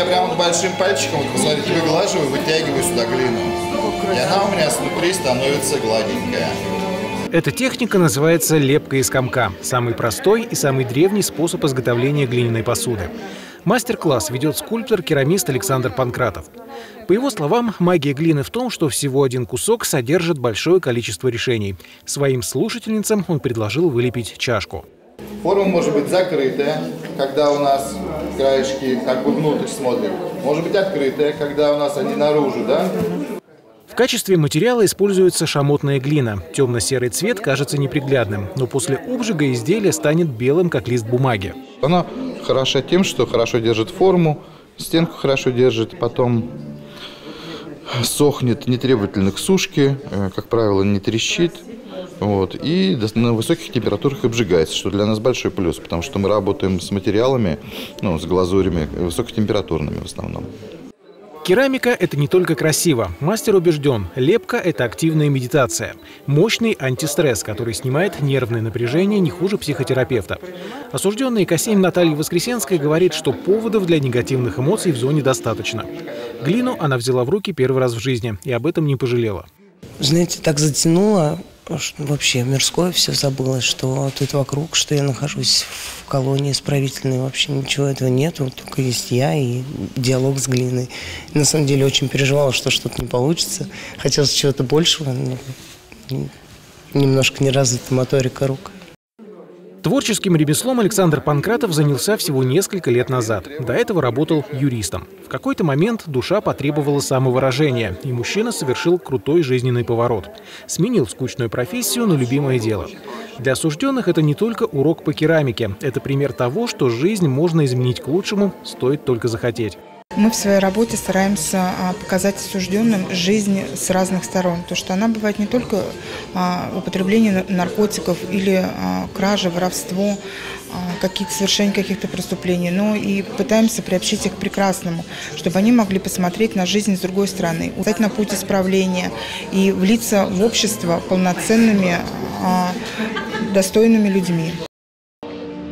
Я прям большим пальчиком, вот посмотрите, выглаживаю, вытягиваю сюда глину. И она у меня снутри становится гладенькая. Эта техника называется лепка из комка. Самый простой и самый древний способ изготовления глиняной посуды. Мастер-класс ведет скульптор-керамист Александр Панкратов. По его словам, магия глины в том, что всего один кусок содержит большое количество решений. Своим слушательницам он предложил вылепить чашку. Форма может быть закрытая, когда у нас краешки как бы внутрь смотрят. Может быть открытая, когда у нас они наружу, да? В качестве материала используется шамотная глина. Темно-серый цвет кажется неприглядным, но после обжига изделие станет белым, как лист бумаги. Она хороша тем, что хорошо держит форму, стенку хорошо держит, потом сохнет, не требовательно к сушке, э, как правило, не трещит. Вот, и на высоких температурах обжигается, что для нас большой плюс, потому что мы работаем с материалами, ну, с глазурями высокотемпературными в основном. Керамика – это не только красиво. Мастер убежден, лепка – это активная медитация. Мощный антистресс, который снимает нервное напряжение не хуже психотерапевта. Осужденная К7 Наталья Воскресенская говорит, что поводов для негативных эмоций в зоне достаточно. Глину она взяла в руки первый раз в жизни и об этом не пожалела. Знаете, так затянуло, вообще мирское все забылось, что тут вокруг, что я нахожусь в колонии исправительной, вообще ничего этого нету, только есть я и диалог с глиной. На самом деле очень переживала, что что-то не получится. Хотелось чего-то большего, но немножко не развита моторика рук. Творческим ремеслом Александр Панкратов занялся всего несколько лет назад. До этого работал юристом. В какой-то момент душа потребовала самовыражения, и мужчина совершил крутой жизненный поворот. Сменил скучную профессию на любимое дело. Для осужденных это не только урок по керамике. Это пример того, что жизнь можно изменить к лучшему, стоит только захотеть. Мы в своей работе стараемся а, показать осужденным жизнь с разных сторон. То, что она бывает не только а, употребление наркотиков или а, кража, воровство, какие-то совершения каких-то преступлений, но и пытаемся приобщить их к прекрасному, чтобы они могли посмотреть на жизнь с другой стороны, стать на путь исправления и влиться в общество полноценными, достойными людьми.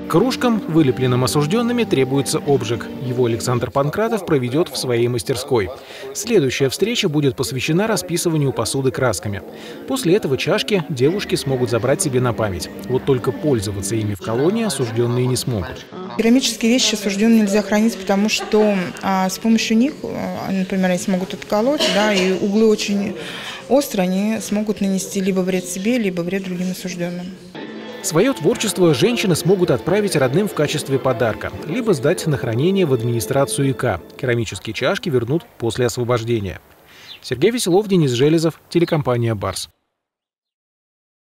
Кружкам, вылепленным осужденными, требуется обжиг. Его Александр Панкратов проведет в своей мастерской. Следующая встреча будет посвящена расписыванию посуды красками. После этого чашки девушки смогут забрать себе на память. Вот только пользоваться ими в колонии осужденные не смогут. Керамические вещи осужденные нельзя хранить, потому что а, с помощью них, а, например, они смогут отколоть, да, и углы очень острые, они смогут нанести либо вред себе, либо вред другим осужденным. Свое творчество женщины смогут отправить родным в качестве подарка, либо сдать на хранение в администрацию ИК. Керамические чашки вернут после освобождения. Сергей Веселов, Денис Железов, телекомпания «Барс».